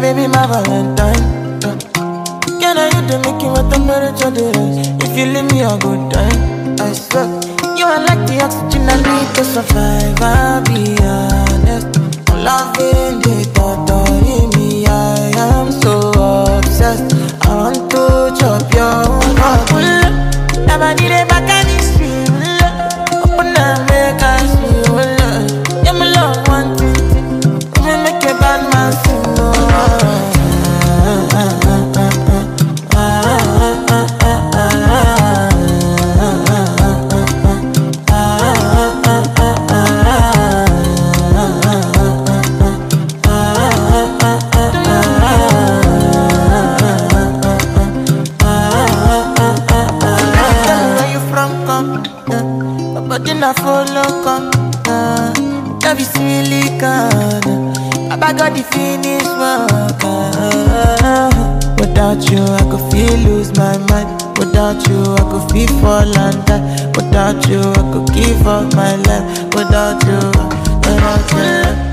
Baby, my Valentine. Yeah. Can I hit the make you what temperature there is? If you leave me a good time, I swear. You are like the oxygen I need to survive. I'll be to chop your heart. Never come. Yeah. My body not follow, come. Love is really good. I got the finish work. Uh, without you, I could feel lose my mind. Without you, I could feel fall and die. Without you, I could give up my life. Without you, without you.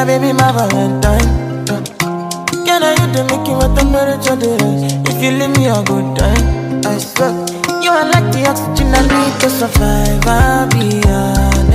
My baby, my Valentine. Can I hit the make you what temperature there is? If you leave me a good time, I swear. You are like the oxygen I need to survive. I'll be honest.